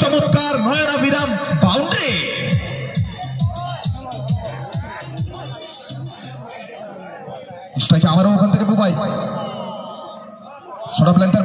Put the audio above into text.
চমৎকার নয়নাবিরাম বাউন্ডারি। স্ট্রাইকে আবারও ওখান থেকে বুবাই? Short ball length